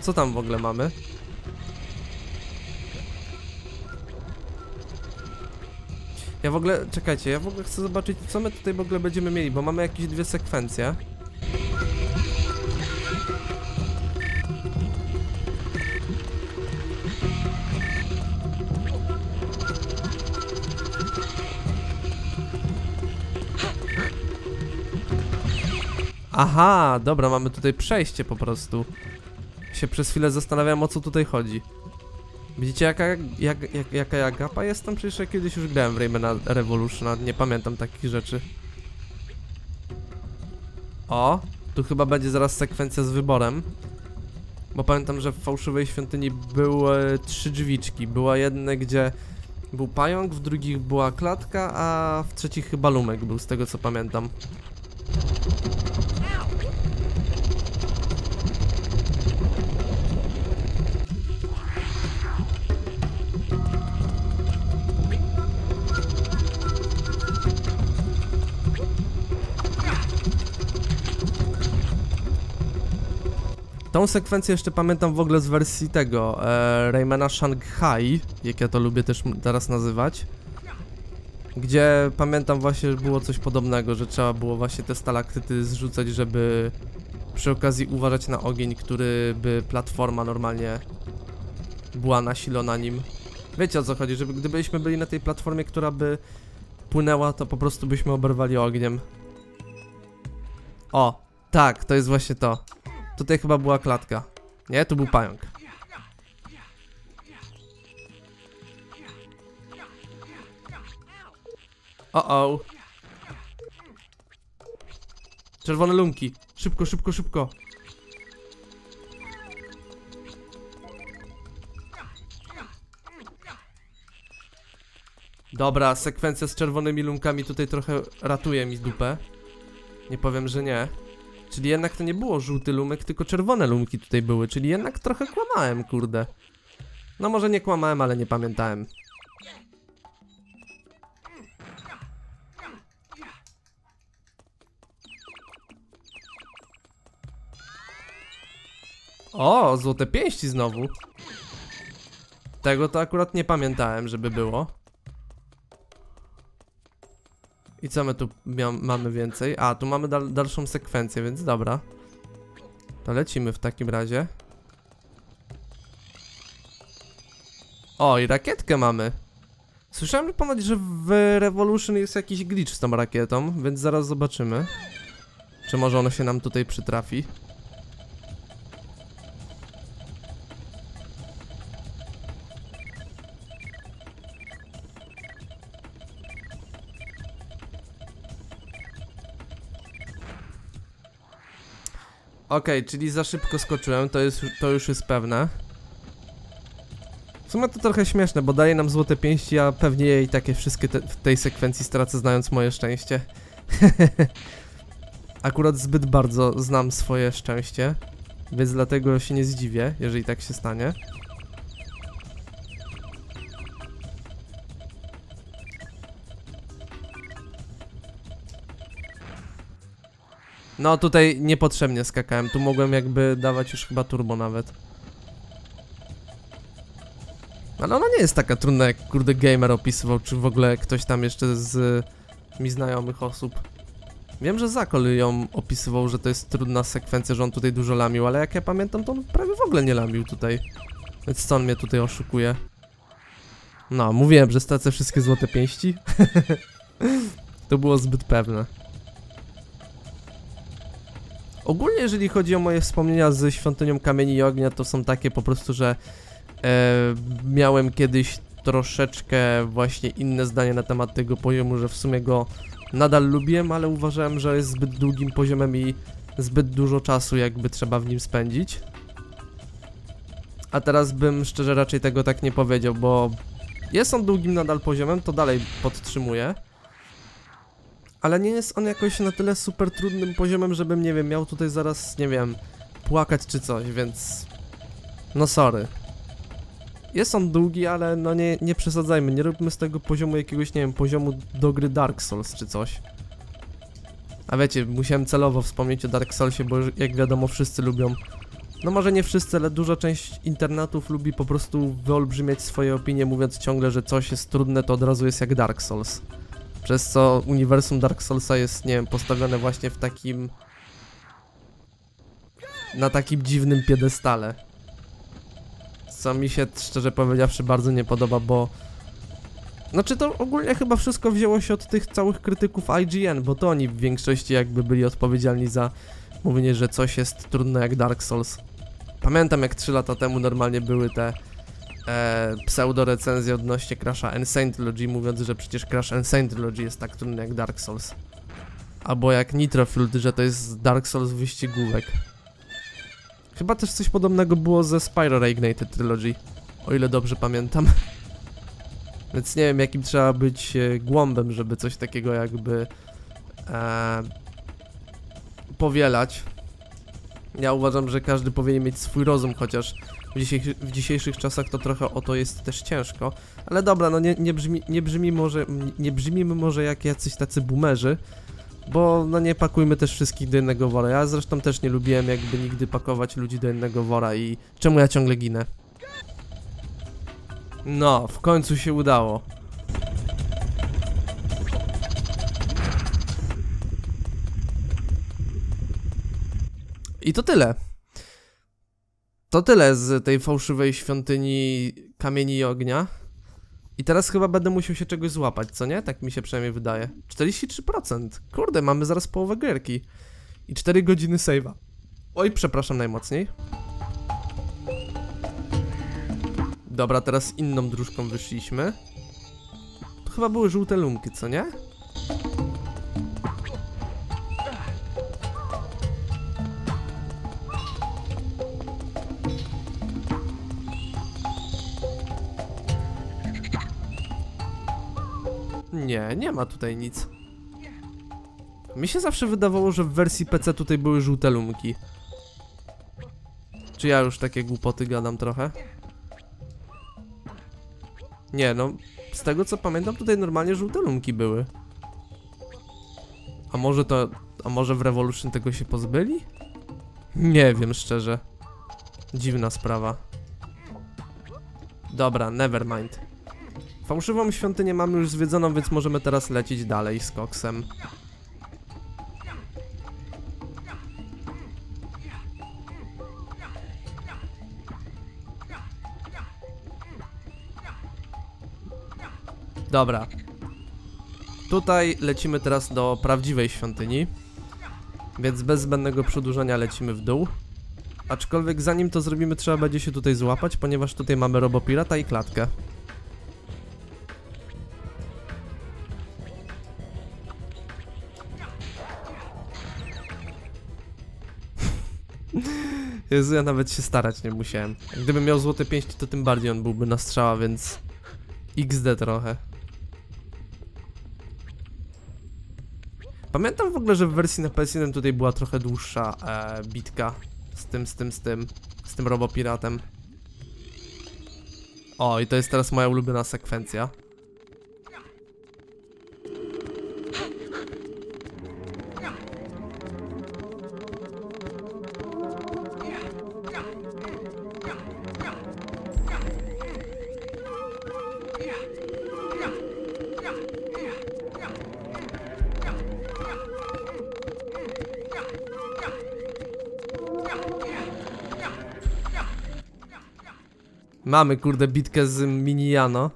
Co tam w ogóle mamy? Ja w ogóle, czekajcie, ja w ogóle chcę zobaczyć, co my tutaj w ogóle będziemy mieli, bo mamy jakieś dwie sekwencje. Aha, dobra, mamy tutaj przejście po prostu. Się przez chwilę zastanawiałem o co tutaj chodzi. Widzicie jaka, jak, jak, jaka ja gapa jestem? Przecież ja kiedyś już grałem w Raymana Revolution, a nie pamiętam takich rzeczy. O, tu chyba będzie zaraz sekwencja z wyborem. Bo pamiętam, że w fałszywej świątyni były trzy drzwiczki. Była jedna, gdzie był pająk, w drugich była klatka, a w trzecich chyba lumek był, z tego co pamiętam. Tą sekwencję jeszcze pamiętam w ogóle z wersji tego e, Raymana Shanghai, jak ja to lubię też teraz nazywać. Gdzie pamiętam właśnie, że było coś podobnego, że trzeba było właśnie te stalaktyty zrzucać, żeby przy okazji uważać na ogień, który by platforma normalnie była nasilona nim. Wiecie o co chodzi, żeby gdybyśmy byli na tej platformie, która by płynęła, to po prostu byśmy oberwali ogniem. O, tak, to jest właśnie to. Tutaj chyba była klatka. Nie, tu był pająk. O o. Czerwone lumki. Szybko, szybko, szybko. Dobra, sekwencja z czerwonymi lumkami tutaj trochę ratuje mi dupę. Nie powiem, że nie. Czyli jednak to nie było żółty lumek, tylko czerwone lumki tutaj były, czyli jednak trochę kłamałem, kurde. No może nie kłamałem, ale nie pamiętałem. O, złote pięści znowu. Tego to akurat nie pamiętałem, żeby było. I co my tu mamy więcej? A, tu mamy dal dalszą sekwencję, więc dobra. To lecimy w takim razie. O, i rakietkę mamy. Słyszałem ponoć, że w Revolution jest jakiś glitch z tą rakietą, więc zaraz zobaczymy. Czy może ono się nam tutaj przytrafi. Okej, czyli za szybko skoczyłem, to, jest, to już jest pewne. W sumie to trochę śmieszne, bo daje nam złote pięści, a pewnie jej takie wszystkie te, w tej sekwencji stracę, znając moje szczęście. Akurat zbyt bardzo znam swoje szczęście, więc dlatego się nie zdziwię, jeżeli tak się stanie. No tutaj niepotrzebnie skakałem, tu mogłem jakby dawać już chyba turbo nawet. Ale ona nie jest taka trudna jak kurde gamer opisywał, czy w ogóle ktoś tam jeszcze z mi znajomych osób. Wiem, że Zakol ją opisywał, że to jest trudna sekwencja, że on tutaj dużo lamił, ale jak ja pamiętam, to on prawie w ogóle nie lamił tutaj. Więc co on mnie tutaj oszukuje? No, mówiłem, że stracę wszystkie złote pięści. to było zbyt pewne. Ogólnie jeżeli chodzi o moje wspomnienia z Świątynią Kamieni i Ognia, to są takie po prostu, że e, miałem kiedyś troszeczkę właśnie inne zdanie na temat tego poziomu, że w sumie go nadal lubiłem, ale uważałem, że jest zbyt długim poziomem i zbyt dużo czasu jakby trzeba w nim spędzić. A teraz bym szczerze raczej tego tak nie powiedział, bo jest on długim nadal poziomem, to dalej podtrzymuję. Ale nie jest on jakoś na tyle super trudnym poziomem, żebym, nie wiem, miał tutaj zaraz, nie wiem, płakać czy coś, więc... No sorry. Jest on długi, ale no nie, nie przesadzajmy, nie róbmy z tego poziomu jakiegoś, nie wiem, poziomu do gry Dark Souls czy coś. A wiecie, musiałem celowo wspomnieć o Dark Soulsie, bo jak wiadomo wszyscy lubią No może nie wszyscy, ale duża część internatów lubi po prostu wyolbrzymiać swoje opinie, mówiąc ciągle, że coś jest trudne, to od razu jest jak Dark Souls. Przez co uniwersum Dark Soulsa jest, nie wiem, postawione właśnie w takim... Na takim dziwnym piedestale. Co mi się, szczerze powiedziawszy, bardzo nie podoba, bo... Znaczy to ogólnie chyba wszystko wzięło się od tych całych krytyków IGN, bo to oni w większości jakby byli odpowiedzialni za mówienie, że coś jest trudne jak Dark Souls. Pamiętam jak 3 lata temu normalnie były te e, pseudo-recenzje odnośnie Crash'a Trilogy, mówiąc, że przecież Crash Trilogy jest tak trudny jak Dark Souls. Albo jak Nitrofield, że to jest Dark Souls wyścigówek. Chyba też coś podobnego było ze Spyro Reignited Trilogy, o ile dobrze pamiętam. Więc nie wiem jakim trzeba być e, głąbem, żeby coś takiego jakby e, powielać. Ja uważam, że każdy powinien mieć swój rozum, chociaż w, w dzisiejszych czasach to trochę o to jest też ciężko. Ale dobra, no nie, nie, brzmi, nie, brzmi może, nie brzmimy może jak jacyś tacy boomerzy, bo no nie pakujmy też wszystkich do jednego wora. Ja zresztą też nie lubiłem jakby nigdy pakować ludzi do jednego wora i czemu ja ciągle ginę? No, w końcu się udało. I to tyle. To tyle z tej fałszywej świątyni kamieni i ognia. I teraz chyba będę musiał się czegoś złapać, co nie? Tak mi się przynajmniej wydaje. 43%. Kurde, mamy zaraz połowę gierki. I 4 godziny save'a. Oj, przepraszam najmocniej. Dobra, teraz inną dróżką wyszliśmy. To chyba były żółte lumki, co nie? Nie, nie ma tutaj nic. Mi się zawsze wydawało, że w wersji PC tutaj były żółte lumki. Czy ja już takie głupoty gadam trochę? Nie, no, z tego co pamiętam, tutaj normalnie żółte lumki były. A może to, a może w Revolution tego się pozbyli? Nie wiem, szczerze. Dziwna sprawa. Dobra, nevermind. Fałszywą świątynię mamy już zwiedzoną, więc możemy teraz lecieć dalej z koksem. Dobra. Tutaj lecimy teraz do prawdziwej świątyni. Więc bez zbędnego przedłużenia lecimy w dół. Aczkolwiek zanim to zrobimy trzeba będzie się tutaj złapać, ponieważ tutaj mamy robopirata i klatkę. Jezu, ja nawet się starać nie musiałem. Gdybym miał złote pięści, to tym bardziej on byłby na strzała, więc... XD trochę. Pamiętam w ogóle, że w wersji na PS1 tutaj była trochę dłuższa e, bitka z tym, z tym, z tym, z tym robopiratem. O, i to jest teraz moja ulubiona sekwencja. Mamy kurde bitkę z Miniano.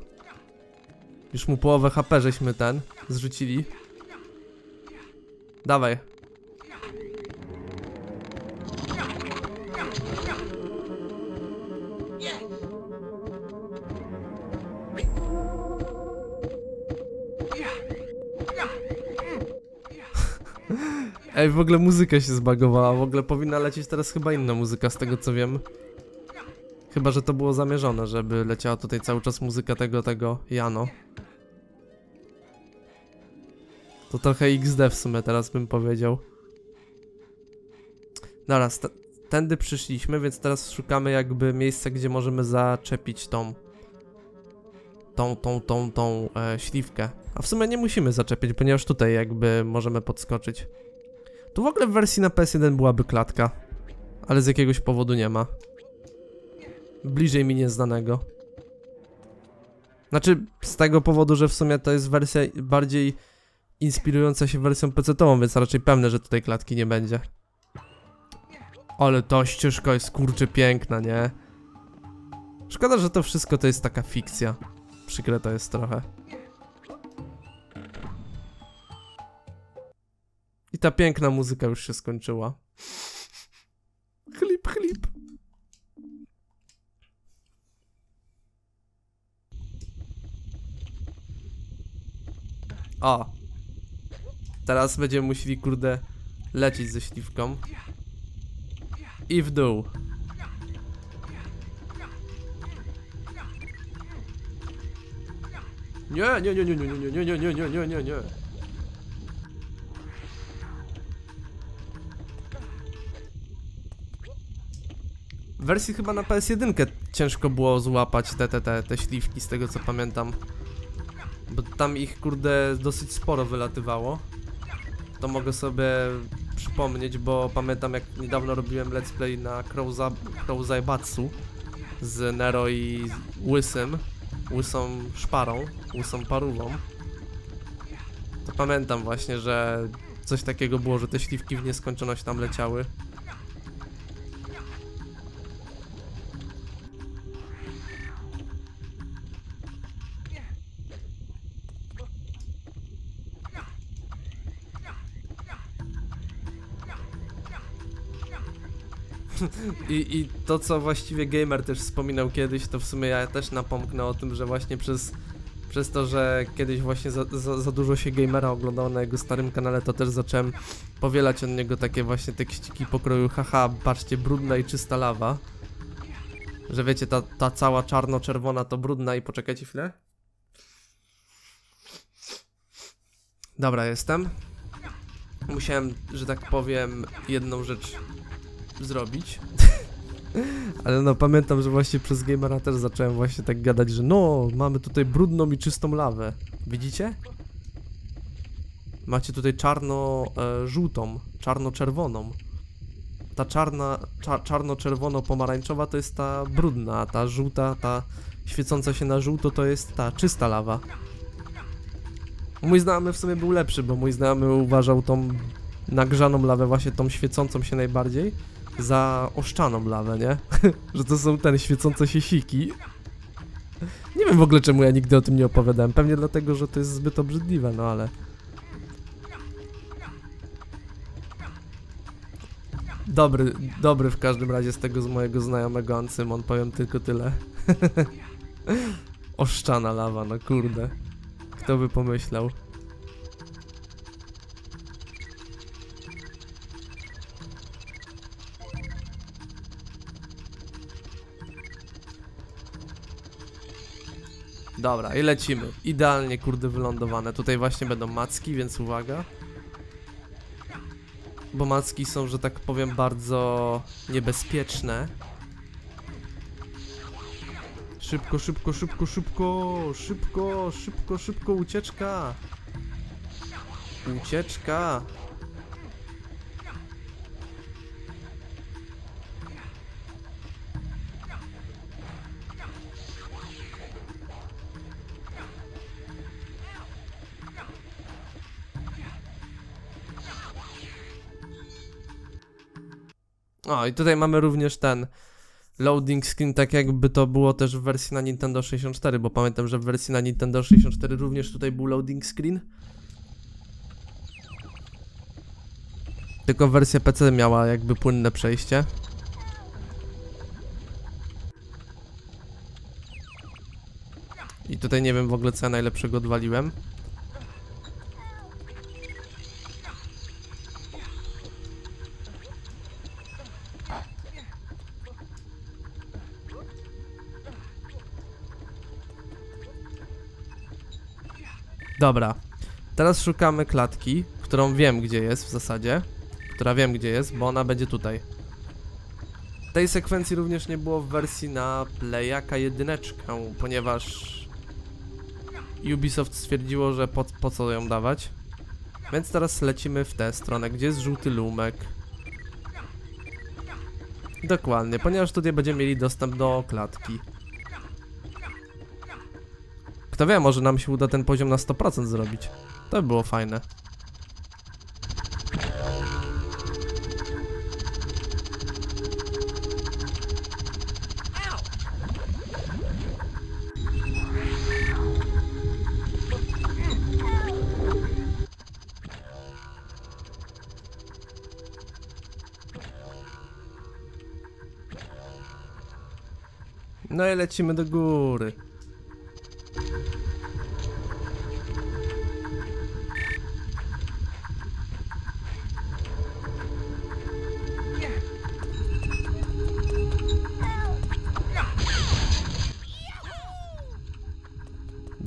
Już mu połowę HP żeśmy ten zrzucili. Dawaj. Ej, w ogóle muzyka się zbagowała, w ogóle powinna lecieć teraz chyba inna muzyka z tego co wiem. Chyba, że to było zamierzone, żeby leciała tutaj cały czas muzyka tego, tego Jano. To trochę XD w sumie teraz bym powiedział. Dobra, tędy przyszliśmy, więc teraz szukamy jakby miejsca, gdzie możemy zaczepić tą tą, tą, tą, tą e, śliwkę. A w sumie nie musimy zaczepić, ponieważ tutaj jakby możemy podskoczyć. Tu w ogóle w wersji na PS1 byłaby klatka. Ale z jakiegoś powodu nie ma. Bliżej mi nieznanego. Znaczy, z tego powodu, że w sumie to jest wersja bardziej inspirująca się wersją PC-ową, więc raczej pewne, że tutaj klatki nie będzie. Ale ta ścieżka jest kurczę piękna, nie? Szkoda, że to wszystko to jest taka fikcja. Przykre to jest trochę. I ta piękna muzyka już się skończyła. Chlip, chlip. O. Teraz będziemy musieli, kurde, lecieć ze śliwką. I w dół. Nie, nie, nie, nie, nie, nie, nie, nie, nie, nie, nie, nie, nie. W wersji chyba na PS1 ciężko było złapać te, te, te, te śliwki, z tego co pamiętam. Bo tam ich, kurde, dosyć sporo wylatywało. To mogę sobie przypomnieć, bo pamiętam jak niedawno robiłem let's play na Crowzaibatsu z Nero i Łysym, Łysą Szparą, Łysą Parówą. To pamiętam właśnie, że coś takiego było, że te śliwki w nieskończoność tam leciały. I, I to, co właściwie gamer też wspominał kiedyś, to w sumie ja też napomknę o tym, że właśnie przez, przez to, że kiedyś właśnie za, za, za dużo się gamera oglądało na jego starym kanale, to też zacząłem powielać od niego takie właśnie tekściki pokroju haha, patrzcie, brudna i czysta lawa. Że wiecie, ta, ta cała czarno-czerwona to brudna i poczekajcie chwilę. Dobra, jestem. Musiałem, że tak powiem, jedną rzecz zrobić. Ale no pamiętam, że właśnie przez gamera też zacząłem właśnie tak gadać, że no, mamy tutaj brudną i czystą lawę. Widzicie? Macie tutaj czarno-żółtą, czarno-czerwoną. Ta czarna, cza, czarno-czerwono-pomarańczowa to jest ta brudna, a ta żółta, ta świecąca się na żółto to jest ta czysta lawa. Mój znajomy w sumie był lepszy, bo mój znajomy uważał tą nagrzaną lawę, właśnie tą świecącą się najbardziej za oszczaną lawę, nie? że to są ten świecące się siki. Nie wiem w ogóle czemu ja nigdy o tym nie opowiadałem. Pewnie dlatego, że to jest zbyt obrzydliwe, no ale... Dobry, dobry w każdym razie z tego z mojego znajomego Ancymon, powiem tylko tyle. Oszczana lawa, no kurde. Kto by pomyślał? Dobra, i lecimy. Idealnie, kurde, wylądowane. Tutaj właśnie będą macki, więc uwaga. Bo macki są, że tak powiem, bardzo niebezpieczne. Szybko, szybko, szybko, szybko, szybko, szybko, szybko, ucieczka. Ucieczka. O, i tutaj mamy również ten loading screen, tak jakby to było też w wersji na Nintendo 64, bo pamiętam, że w wersji na Nintendo 64 również tutaj był loading screen. Tylko wersja PC miała jakby płynne przejście. I tutaj nie wiem w ogóle co ja najlepszego odwaliłem. Dobra. Teraz szukamy klatki, którą wiem gdzie jest w zasadzie. Która wiem gdzie jest, bo ona będzie tutaj. Tej sekwencji również nie było w wersji na Playaka jedyneczkę, ponieważ Ubisoft stwierdziło, że po, po co ją dawać. Więc teraz lecimy w tę stronę, gdzie jest żółty lumek. Dokładnie, ponieważ tutaj będziemy mieli dostęp do klatki. Kto wie, może nam się uda ten poziom na 100% zrobić. To by było fajne. No i lecimy do góry.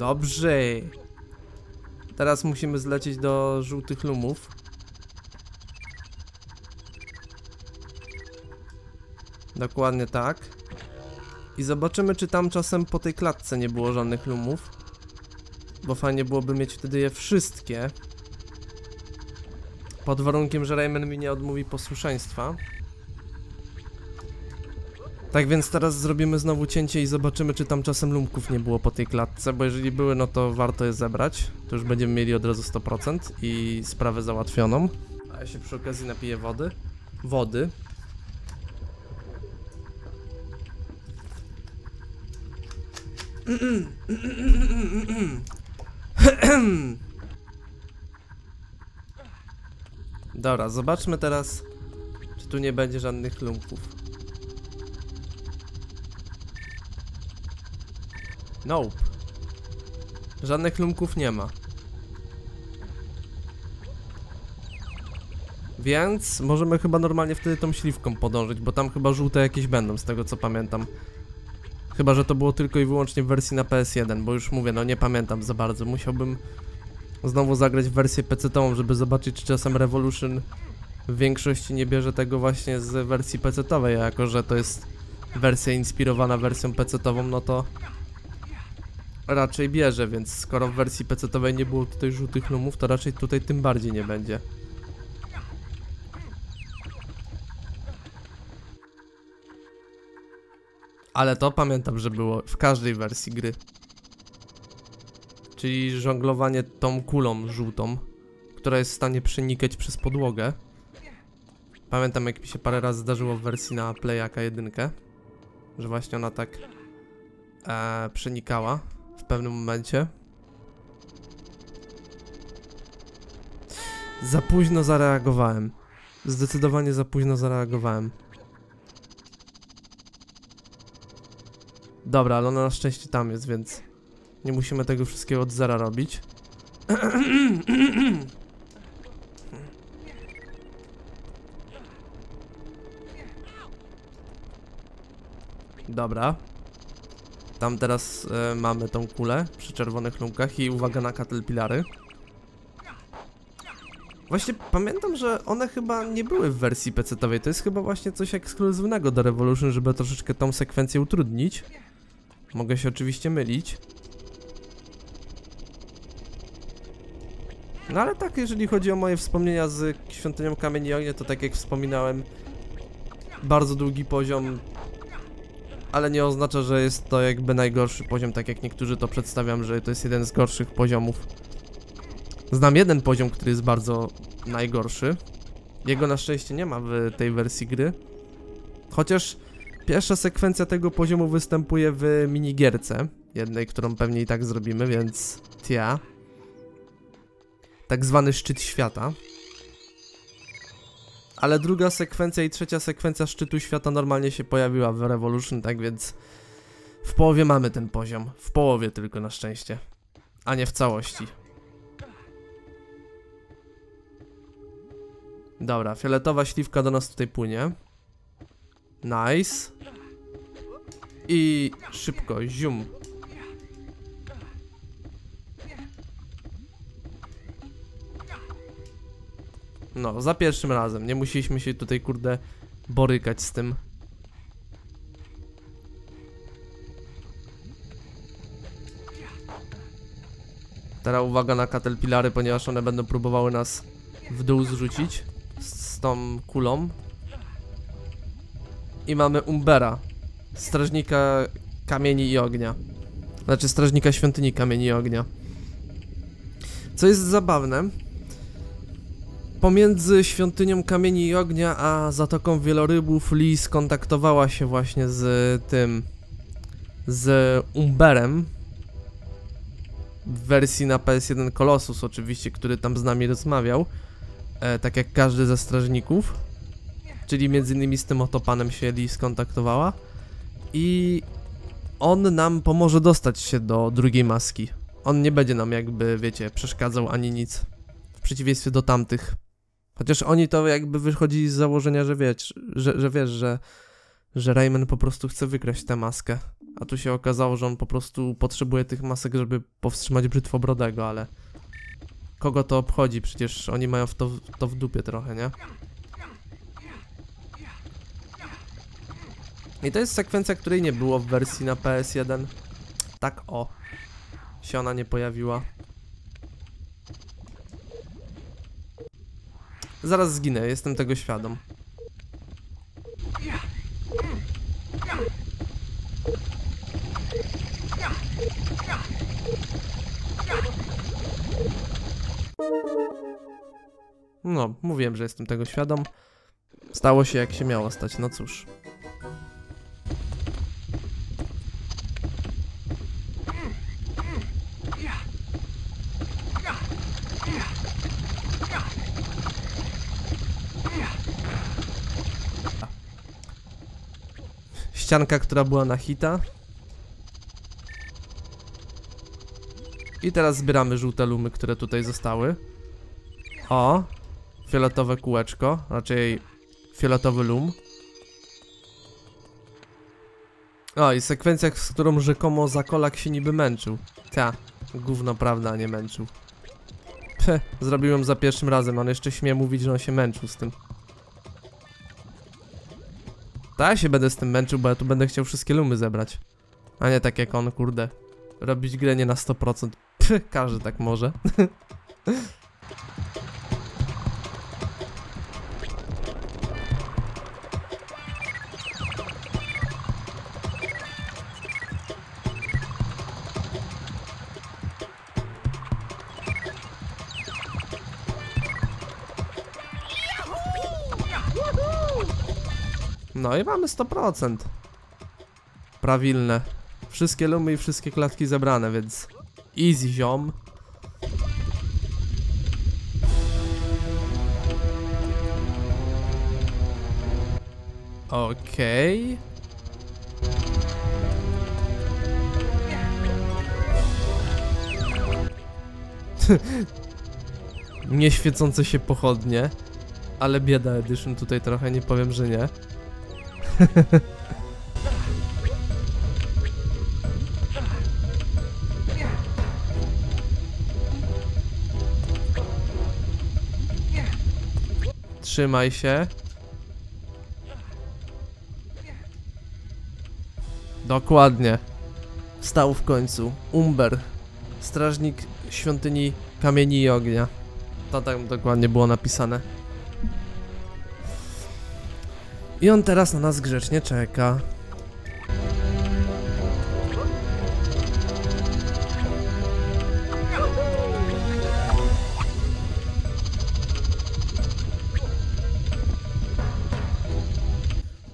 Dobrze. Teraz musimy zlecieć do żółtych lumów. Dokładnie tak. I zobaczymy, czy tam czasem po tej klatce nie było żadnych lumów. Bo fajnie byłoby mieć wtedy je wszystkie. Pod warunkiem, że Rayman mi nie odmówi posłuszeństwa. Tak więc teraz zrobimy znowu cięcie i zobaczymy, czy tam czasem lumków nie było po tej klatce, bo jeżeli były, no to warto je zebrać. To już będziemy mieli od razu 100% i sprawę załatwioną. A ja się przy okazji napiję wody. Wody. Dobra, zobaczmy teraz, czy tu nie będzie żadnych lumków. Nope. Żadnych lumków nie ma. Więc możemy chyba normalnie wtedy tą śliwką podążyć, bo tam chyba żółte jakieś będą, z tego co pamiętam. Chyba, że to było tylko i wyłącznie w wersji na PS1, bo już mówię, no nie pamiętam za bardzo. Musiałbym znowu zagrać w wersję PC-tową, żeby zobaczyć, czy czasem Revolution w większości nie bierze tego właśnie z wersji PC-towej, a jako że to jest wersja inspirowana wersją PC-tową, no to raczej bierze, więc skoro w wersji PC-towej nie było tutaj żółtych lumów, to raczej tutaj tym bardziej nie będzie. Ale to pamiętam, że było w każdej wersji gry. Czyli żonglowanie tą kulą żółtą, która jest w stanie przenikać przez podłogę. Pamiętam jak mi się parę razy zdarzyło w wersji na Playaka 1, że właśnie ona tak e, przenikała w pewnym momencie. Za późno zareagowałem. Zdecydowanie za późno zareagowałem. Dobra, ale ona na szczęście tam jest, więc nie musimy tego wszystkiego od zera robić. Dobra. Tam teraz e, mamy tą kulę przy czerwonych lumkach i uwaga na caterpillary. Właśnie pamiętam, że one chyba nie były w wersji PC-towej. To jest chyba właśnie coś ekskluzywnego do Revolution, żeby troszeczkę tą sekwencję utrudnić. Mogę się oczywiście mylić. No ale tak, jeżeli chodzi o moje wspomnienia z Świątynią Kamieni Ognia, to tak jak wspominałem, bardzo długi poziom, ale nie oznacza, że jest to jakby najgorszy poziom, tak jak niektórzy to przedstawiam, że to jest jeden z gorszych poziomów. Znam jeden poziom, który jest bardzo najgorszy. Jego na szczęście nie ma w tej wersji gry. Chociaż pierwsza sekwencja tego poziomu występuje w minigierce, jednej, którą pewnie i tak zrobimy, więc tia. Tak zwany szczyt świata. Ale druga sekwencja i trzecia sekwencja szczytu świata normalnie się pojawiła w Revolution, tak więc w połowie mamy ten poziom. W połowie tylko na szczęście. A nie w całości. Dobra, fioletowa śliwka do nas tutaj płynie. Nice. I szybko, zium. No, za pierwszym razem. Nie musieliśmy się tutaj, kurde, borykać z tym. Teraz uwaga na caterpillary, ponieważ one będą próbowały nas w dół zrzucić z, z tą kulą. I mamy Umbera, strażnika kamieni i ognia. Znaczy strażnika świątyni kamieni i ognia. Co jest zabawne, pomiędzy świątynią kamieni i ognia a zatoką wielorybów Lee skontaktowała się właśnie z tym, z Umberem w wersji na PS1 Colossus oczywiście, który tam z nami rozmawiał, e, tak jak każdy ze strażników, czyli między innymi z tym oto panem się Lee skontaktowała i on nam pomoże dostać się do drugiej maski. On nie będzie nam jakby, wiecie, przeszkadzał ani nic. W przeciwieństwie do tamtych. Chociaż oni to jakby wychodzili z założenia, że wiesz, że, że wiesz, że, że Rayman po prostu chce wykraść tę maskę. A tu się okazało, że on po prostu potrzebuje tych masek, żeby powstrzymać brzytwobrodego, ale... Kogo to obchodzi? Przecież oni mają w to, to w dupie trochę, nie? I to jest sekwencja, której nie było w wersji na PS1. Tak o. Się ona nie pojawiła. Zaraz zginę, jestem tego świadom. No, mówiłem, że jestem tego świadom. Stało się jak się miało stać, no cóż. Ścianka, która była na hita. I teraz zbieramy żółte lumy, które tutaj zostały. O, fioletowe kółeczko, raczej fioletowy lum. O, i sekwencja, z którą rzekomo Zakolak się niby męczył. Ta, gówno prawda, nie męczył. Peh, zrobiłem za pierwszym razem, on jeszcze śmie mówić, że on się męczył z tym. Ta ja się będę z tym męczył, bo ja tu będę chciał wszystkie lumy zebrać. A nie tak jak on, kurde. Robić grę nie na 100%. Pff, każdy tak może. No i mamy 100%. Prawilne. Wszystkie lumy i wszystkie klatki zebrane, więc easy ziom. Okej. Nieświecące się pochodnie. Ale bieda edition tutaj trochę, nie powiem, że nie. Trzymaj się. Dokładnie. Stał w końcu. Umber. Strażnik świątyni kamieni i ognia. To tak dokładnie było napisane. I on teraz na nas grzecznie czeka.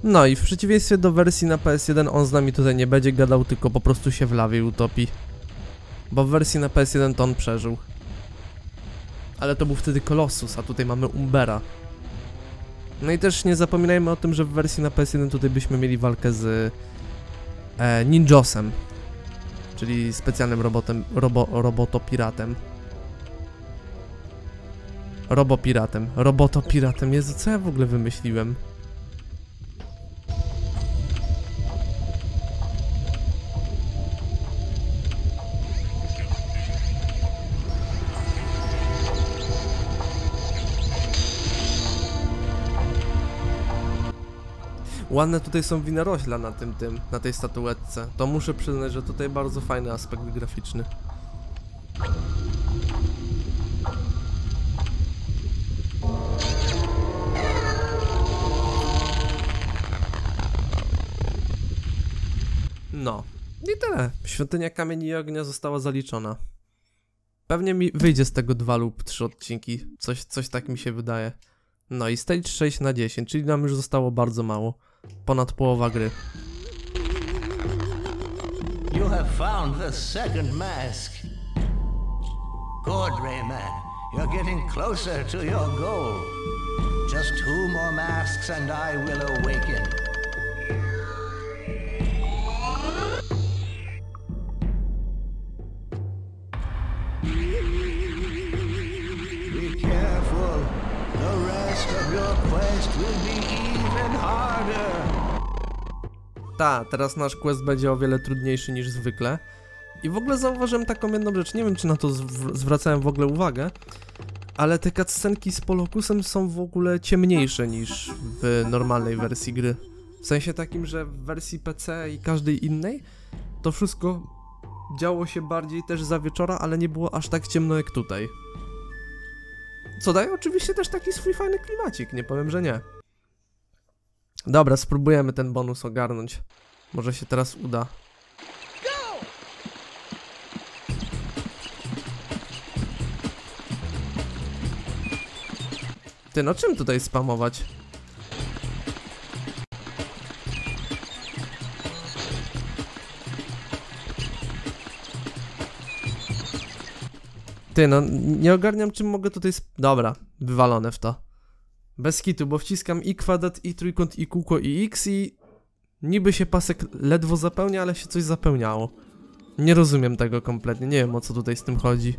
No i w przeciwieństwie do wersji na PS1 on z nami tutaj nie będzie gadał, tylko po prostu się w lawie utopi. Bo w wersji na PS1 to on przeżył. Ale to był wtedy Colossus, a tutaj mamy Umbera. No i też nie zapominajmy o tym, że w wersji na PS1 tutaj byśmy mieli walkę z e, Ninjosem, czyli specjalnym robotem, robo, robotopiratem. Robopiratem, robotopiratem, Jezu, co ja w ogóle wymyśliłem? Ładne tutaj są winorośla na tym, tym, na tej statuetce. To muszę przyznać, że tutaj bardzo fajny aspekt graficzny. No. I tyle. Świątynia Kamieni i Ognia została zaliczona. Pewnie mi wyjdzie z tego dwa lub trzy odcinki. Coś, coś tak mi się wydaje. No i stage 6 na 10, czyli nam już zostało bardzo mało. Ponad połowa gry. You have found the second mask. Good, Rayman. You're getting closer to your goal. Just two more masks and I will awaken. Be careful. The rest of your quest will be. Ta, teraz nasz quest będzie o wiele trudniejszy niż zwykle. I w ogóle zauważyłem taką jedną rzecz, nie wiem czy na to zw zwracałem w ogóle uwagę, ale te cutscenki z Polokusem są w ogóle ciemniejsze niż w normalnej wersji gry. W sensie takim, że w wersji PC i każdej innej to wszystko działo się bardziej też za wieczora, ale nie było aż tak ciemno jak tutaj. Co daje oczywiście też taki swój fajny klimacik, nie powiem, że nie. Dobra, spróbujemy ten bonus ogarnąć. Może się teraz uda. Ty, no czym tutaj spamować? Ty, no nie ogarniam czym mogę tutaj. Dobra, wywalone w to. Bez kitu, bo wciskam i kwadrat, i trójkąt, i kółko, i x i... Niby się pasek ledwo zapełnia, ale się coś zapełniało. Nie rozumiem tego kompletnie, nie wiem o co tutaj z tym chodzi.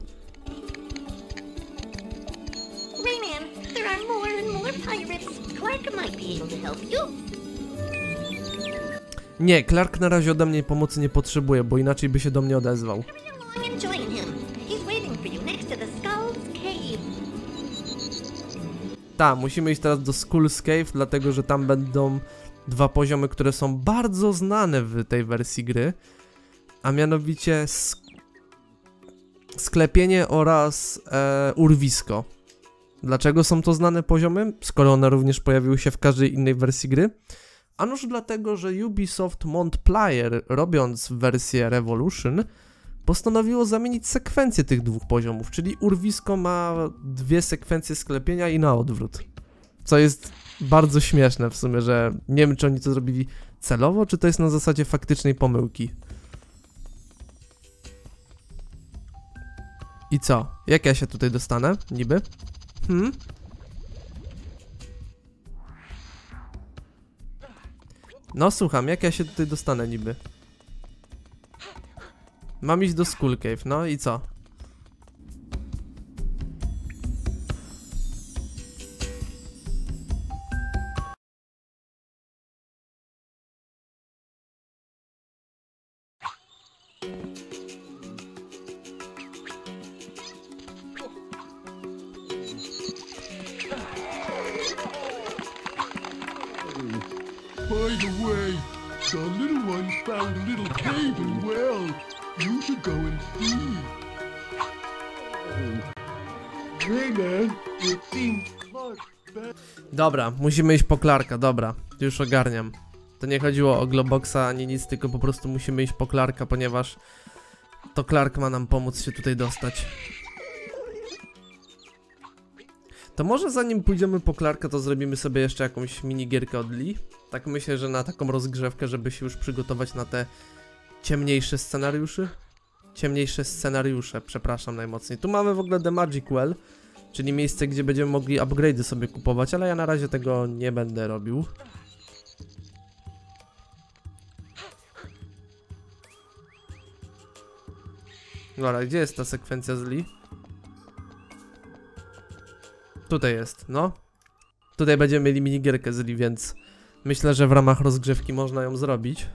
Nie, Clark na razie ode mnie pomocy nie potrzebuje, bo inaczej by się do mnie odezwał. Ta, musimy iść teraz do Skull's Cave, dlatego że tam będą dwa poziomy, które są bardzo znane w tej wersji gry. A mianowicie sk sklepienie oraz e, urwisko. Dlaczego są to znane poziomy, skoro one również pojawiły się w każdej innej wersji gry? A noż dlatego, że Ubisoft Montplayer, robiąc wersję Revolution, postanowiło zamienić sekwencję tych dwóch poziomów, czyli urwisko ma dwie sekwencje sklepienia i na odwrót. Co jest bardzo śmieszne w sumie, że nie wiem czy oni to zrobili celowo, czy to jest na zasadzie faktycznej pomyłki. I co? Jak ja się tutaj dostanę? Niby? Hmm? No słucham, jak ja się tutaj dostanę niby? Mam iść do Skull Cave, no i co? By the way, the little one found a little cave and well. You should go and see. Man, it seems Clark back. Dobra, musimy iść po Clarka, dobra, już ogarniam. To nie chodziło o Globoxa ani nic, tylko po prostu musimy iść po Clarka, ponieważ to Clark ma nam pomóc się tutaj dostać. To może zanim pójdziemy po Clarka, to zrobimy sobie jeszcze jakąś minigierkę od Lee. Tak myślę, że na taką rozgrzewkę, żeby się już przygotować na te ciemniejsze scenariusze. Ciemniejsze scenariusze, przepraszam najmocniej. Tu mamy w ogóle The Magic Well, czyli miejsce, gdzie będziemy mogli upgrade'y sobie kupować, ale ja na razie tego nie będę robił. Dobra, gdzie jest ta sekwencja z Lee? Tutaj jest, no. Tutaj będziemy mieli minigierkę z Lee, więc myślę, że w ramach rozgrzewki można ją zrobić.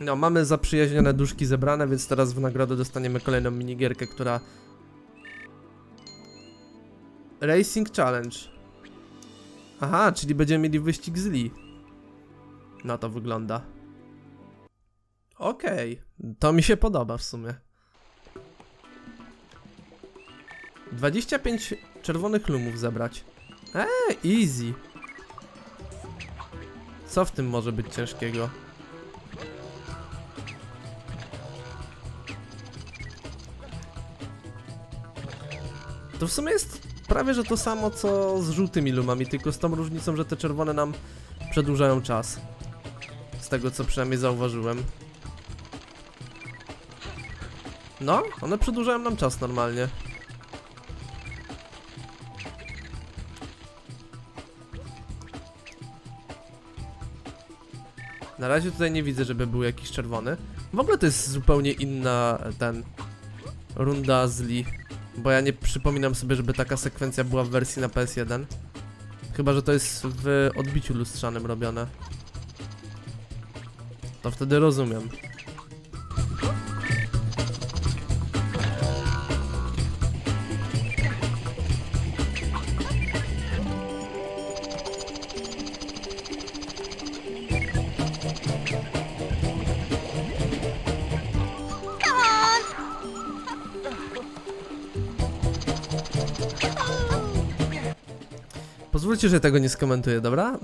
No, mamy zaprzyjaźnione duszki zebrane, więc teraz w nagrodę dostaniemy kolejną minigierkę, która... Racing Challenge. Aha, czyli będziemy mieli wyścig z Lee. No to wygląda. Okej, to mi się podoba w sumie. 25 czerwonych lumów zebrać. Eee, easy. Co w tym może być ciężkiego? To w sumie jest prawie że to samo co z żółtymi lumami, tylko z tą różnicą, że te czerwone nam przedłużają czas. Z tego co przynajmniej zauważyłem. No, one przedłużają nam czas normalnie. Na razie tutaj nie widzę, żeby był jakiś czerwony. W ogóle to jest zupełnie inna ten runda z Lee. Bo ja nie przypominam sobie, żeby taka sekwencja była w wersji na PS1. Chyba, że to jest w odbiciu lustrzanym robione. To wtedy rozumiem. Pozwólcie, że tego nie skomentuję, dobra?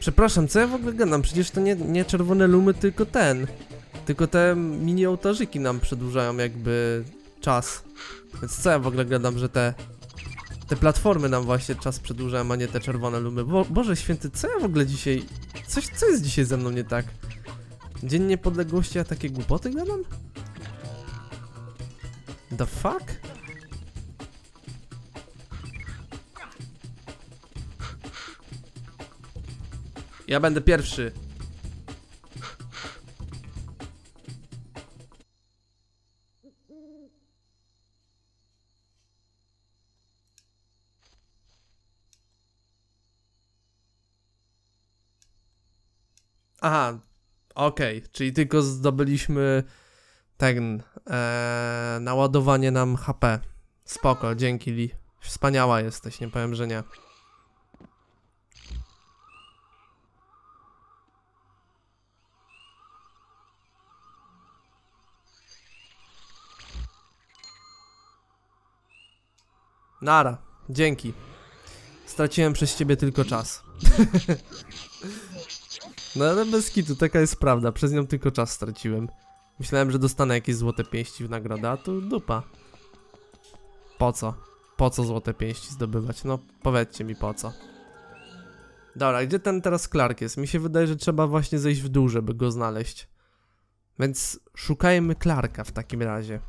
Przepraszam, co ja w ogóle gadam? Przecież to nie, nie czerwone lumy, tylko ten. Tylko te mini ołtarzyki nam przedłużają jakby czas. Więc co ja w ogóle gadam, że te te platformy nam właśnie czas przedłużają, a nie te czerwone lumy. Bo, Boże święty, co ja w ogóle dzisiaj... Coś, co jest dzisiaj ze mną nie tak? Dzień niepodległości, a takie głupoty gadam? The fuck? Ja będę pierwszy. Aha, okej, czyli tylko zdobyliśmy ten, e, naładowanie nam HP. Spoko, dzięki Li. Wspaniała jesteś, nie powiem, że nie. Nara, dzięki. Straciłem przez ciebie tylko czas. No ale bez kitu, taka jest prawda, przez nią tylko czas straciłem. Myślałem, że dostanę jakieś złote pięści w nagrodę, a tu dupa. Po co? Po co złote pięści zdobywać? No powiedzcie mi po co. Dobra, gdzie ten teraz Clark jest? Mi się wydaje, że trzeba właśnie zejść w dół, żeby go znaleźć. Więc szukajmy Clarka w takim razie.